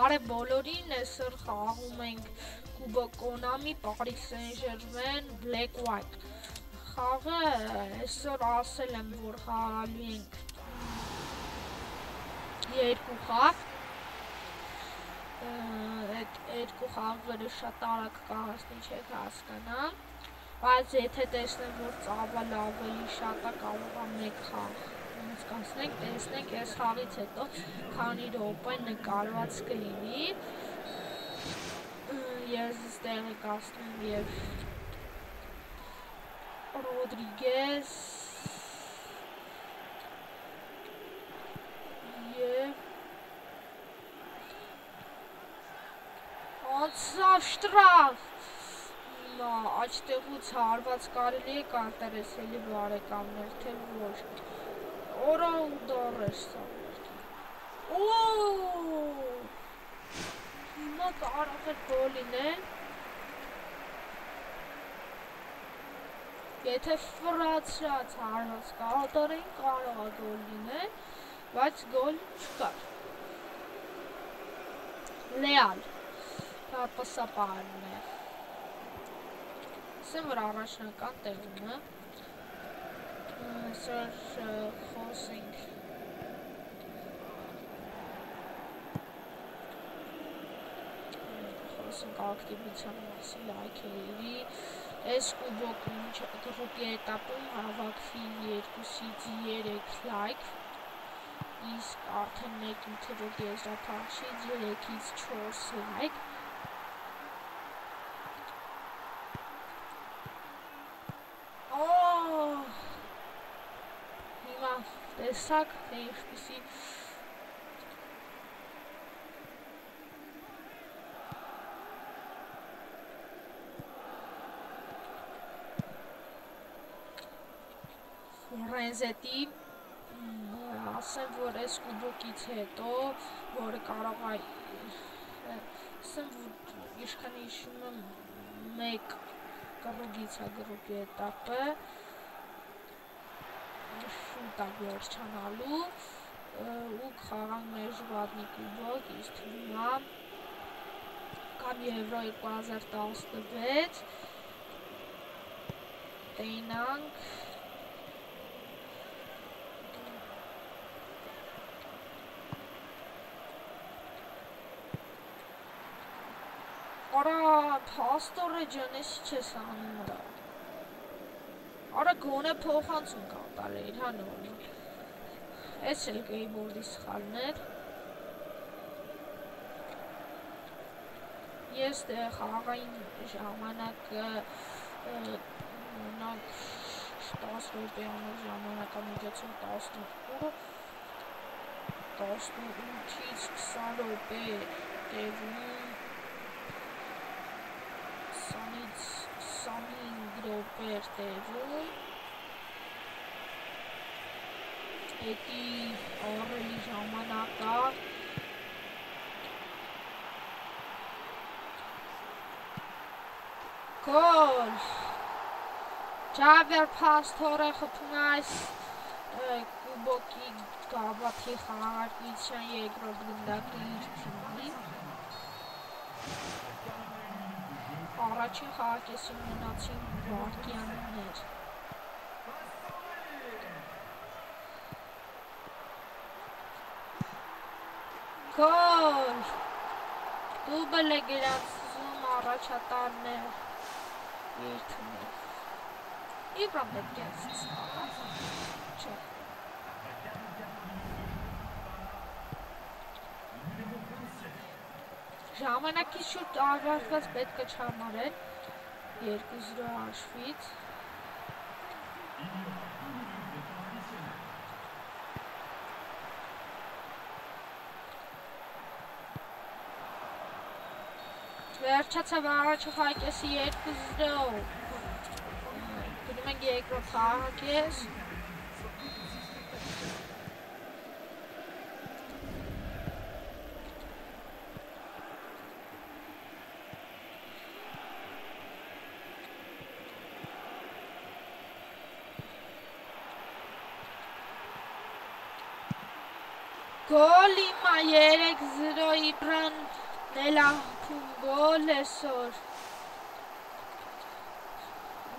Բարև բոլորին, այսօր խաղում ենք Կուբո Կոնամի Paris Saint-Germain Black White։ Խաղը այսօր ասել եմ, որ խաղալու ենք երկու խաղ։ Այդ երկու խաղերը շատ արագ կհասնի չեք հասկանա։ Բայց եթե տեսնեմ, որ ծավալը ավելի շատ է, կարող եմ մեկ խաղ անցկացնենք, տեսնենք այս խաղից հետո քանի րոպե նկարված կլինի։ Ես տեղեկացնում եւ Ռոդրիգես եւ Անցավ շտրաֆ հիմա աչտեղուց հարված կարելի է կարտերեսելի բարեկամներ, թե ոչ։ Օրա ուդար էր սա։ Օ! Հիմա կարող է գոլ լինել։ Եթե ֆրացրած հարված կատարեն, կարող է գոլ լինել, բայց գոլ չկար։ Լեալ։ Դա պսապարն է։ Ասեմ, որ առաջնական տեղում է այսօր խոսենք խոսենք ակտիվության մասին լայքերի այս կուբոկում գրուպի էտապում հավաքվի 2-ից 3 լայք իսկ արդեն 1/8 եզրափակչի 3-ից 4 լայք տեսակ, թե ինչպիսի Ռենզետի ասեմ, որ այս կուբոկից հետո, որը կարող է ասեմ, որ ինչքան հիշում եմ մեկ կրուգից է գրուպի էտապը, շուտ է վերջանալու ու խաղանք մեր ժվատնի կուբոկ, իսկ թվում է կամ Եվրո 2016 տենանք Արա, փաստորը ջանես չես անում վրա։ Արա գոնե փոխանցում կատարեիր, հա նորմալ։ Էս էլ կեյբորդի սխալներ։ Ես դե խաղային ժամանակը մոնակ 10 րոպեանոց ժամանակամիջոցում 18-ը 18-ից 20 րոպե տևում 20-ից 25 րոպե տևում էդի առելի ժամանակա Գոլ Ջավեր Փաստորը խփում այս կուբոկի գավաթի խաղարկության երկրորդ գնդակի թիմի առաջին խաղակեսին մնացին վարկյաններ Գոլ։ Դուբլ է գրանցում առաջատարներ երթում։ Իբրամ պետք է Չէ։ Ժամանակից շուտ ավարտված պետք է չհամարել 2-0 հաշվից։ Վերջացավ առաջը խաղակեսի 2-0։ Գնում ենք երկրորդ խաղակես։ Գոլ իմա 3-0 Իբրան Նելա Փունգոլ այսօր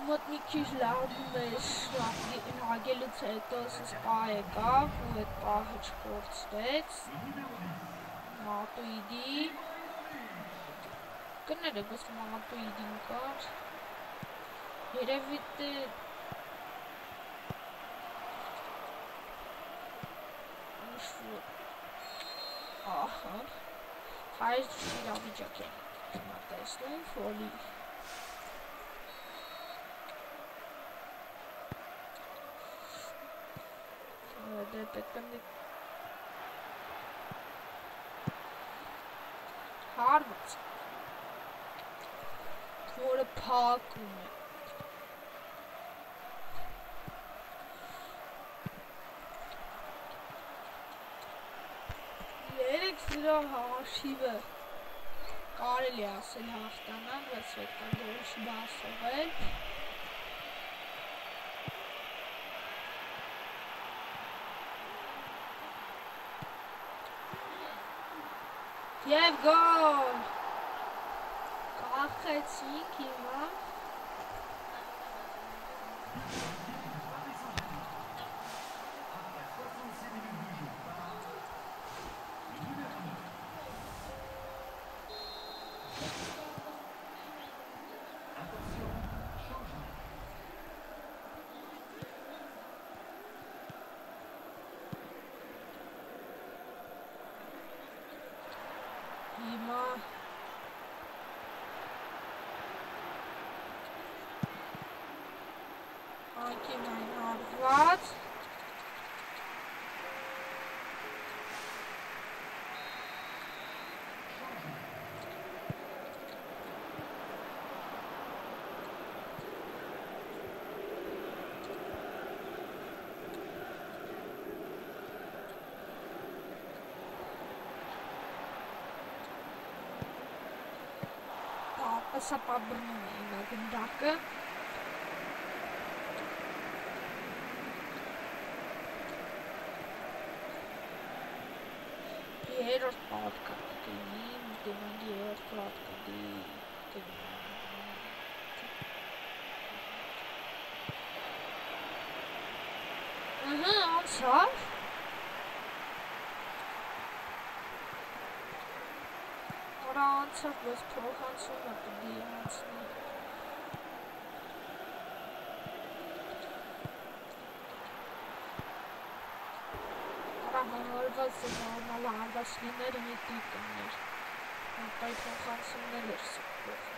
մոտ մի քիչ լավում էր հագելուց հետո սպա եկավ ու այդ պահը չկործվեց մատուիդի կները բայց մատուիդին կար երևի թե ահա հայր իրավիճակ է տեսնում ֆոլի դե պետք է հարված որը փակում է սրա հաշիվը կարելի ասել հաղթանան, բայց պետք է դուրս բասողել Եվ գոլ։ Կախեցինք հիմա։ aqui do lado. Tá, passar pra Bruna aí, né? vai primeros podcasts que vimos de Mangueira, podcast de... Uhum, só? Oder só, bloß Pro kannst du, aber die onde տրված նալահանդաշնիները մի դիտումներ, պայքան խանցումներ էր սուպով։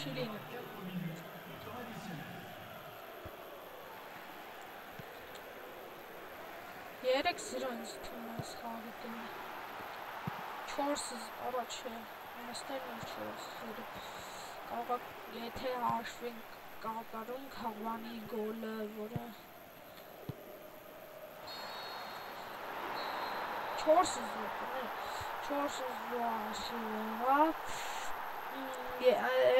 расширение. 3 սրանից թունես խաղը 4-ը առաջ է այստեղ էլ 4-ը կարող եթե հաշվենք կապարում Խավանի գոլը որը 4-ը զուտը 4-ը զուտը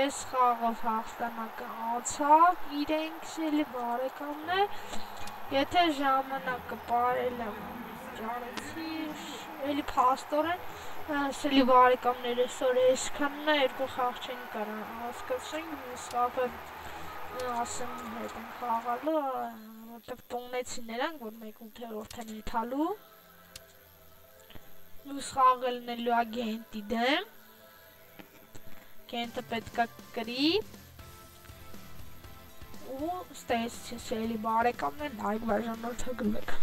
այս խաղով հաղթանակը անցավ իրենք շելի բարեկամներ եթե ժամանակը բարել եմ ճարեցի էլի փաստորեն սելի բարեկամներ այսօր այսքանն է երկու խաղ չեն կարան հասկացենք խաղը ասեմ հետ են խաղալու որտեղ տոնեցի նրանք որ մեկ ութերորդ են եթալու մյուս խաղը լինելու ագենտի դեմ կենտը պետքա կրի ու ստեսցի սելի բարեկամներ լայք բաժանորդը գրվեք